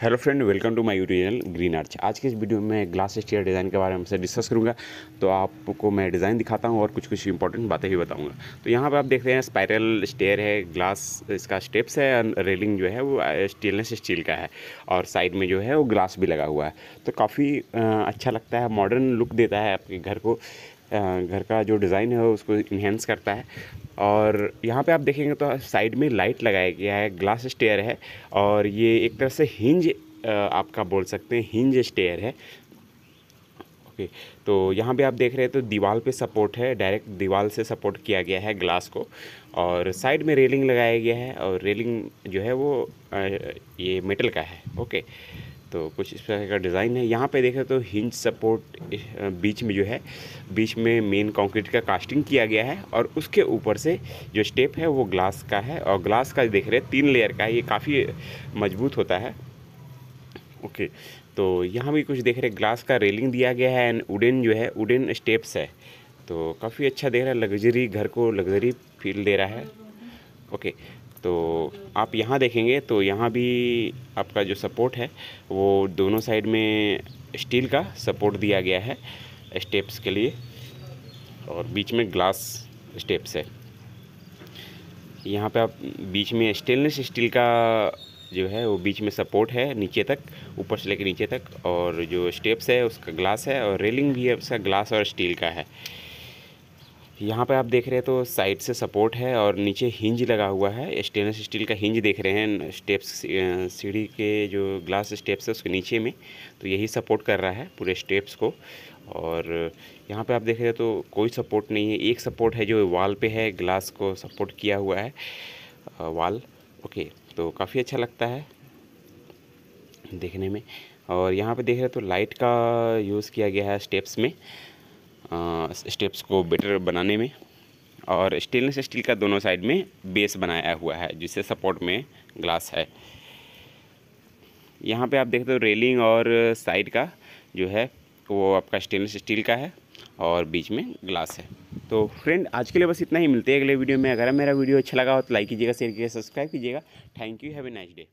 Hello friend, welcome to my YouTube channel Green Arch. आज के इस वीडियो में ग्लास स्टेयर डिज़ाइन के बारे में से डिस्कस करूँगा। तो आपको मैं डिज़ाइन दिखाता हूँ और कुछ कुछ इंपॉर्टेंट बातें भी बताऊँगा। तो यहाँ पे आप देख रहे हैं स्पाइरल स्टेयर है ग्लास इसका स्टेप्स है रेलिंग जो है वो स्टेनलेस स्टील का है। और साइड में जो है वो ग्लास भी लगा हुआ है। तो काफ़ी अच्छा लगता है मॉडर्न लुक देता है आपके घर को। घर का जो डिज़ाइन है, उसको इन्हेंस करता है। और यहाँ पे आप देखेंगे तो साइड में लाइट लगाया गया है ग्लास स्टेयर है। और ये एक तरह से हिंज आपका बोल सकते हैं हिंज स्टेयर है। ओके तो यहाँ पे आप देख रहे हैं तो दीवार पे सपोर्ट है डायरेक्ट दीवार से सपोर्ट किया गया है ग्लास को। और साइड में रेलिंग लगाया गया है, और रेलिंग जो है वो ये मेटल का है। ओके तो कुछ इस तरह का डिज़ाइन है। यहाँ पे देखें तो हिंज सपोर्ट बीच में जो है, बीच में मेन कंक्रीट का कास्टिंग किया गया है और उसके ऊपर से जो स्टेप है वो ग्लास का है और ग्लास का देख रहे हैं, तीन लेयर का है। ये काफ़ी मज़बूत होता है। ओके तो यहाँ भी कुछ देख रहे ग्लास का रेलिंग दिया गया है एंड वुडन जो है, वुडन स्टेप्स है। तो काफ़ी अच्छा देख रहा है, लग्जरी, घर को लग्जरी फील दे रहा है। ओके तो आप यहाँ देखेंगे तो यहाँ भी आपका जो सपोर्ट है, वो दोनों साइड में स्टील का सपोर्ट दिया गया है स्टेप्स के लिए। और बीच में ग्लास स्टेप्स है। यहाँ पे आप बीच में स्टेनलेस स्टील का जो है, वो बीच में सपोर्ट है, नीचे तक, ऊपर से लेकर नीचे तक। और जो स्टेप्स है, उसका ग्लास है और रेलिंग भी है, उसका ग्लास और स्टील का है। यहाँ पे आप देख रहे हैं तो साइड से सपोर्ट है और नीचे हिंज लगा हुआ है। स्टेनलेस स्टील का हिंज देख रहे हैं, स्टेप्स सीढ़ी के जो ग्लास स्टेप्स है उसके नीचे में। तो यही सपोर्ट कर रहा है पूरे स्टेप्स को। और यहाँ पे आप देख रहे हैं तो कोई सपोर्ट नहीं है। एक सपोर्ट है जो वाल पे है, ग्लास को सपोर्ट किया हुआ है वाल। ओके तो काफ़ी अच्छा लगता है देखने में। और यहाँ पे देख रहे हैं तो लाइट का यूज़ किया गया है स्टेप्स में। स्टेप्स को बेटर बनाने में और स्टेनलेस स्टील का दोनों साइड में बेस बनाया हुआ है, जिससे सपोर्ट में ग्लास है। यहाँ पे आप देखते हो रेलिंग और साइड का जो है, वो आपका स्टेनलेस स्टील का है और बीच में ग्लास है। तो फ्रेंड आज के लिए बस इतना ही। मिलते हैं अगले वीडियो में। अगर मेरा वीडियो अच्छा लगा हो तो लाइक कीजिएगा शेयर कीजिएगा सब्सक्राइब कीजिएगा। Thank you have nice day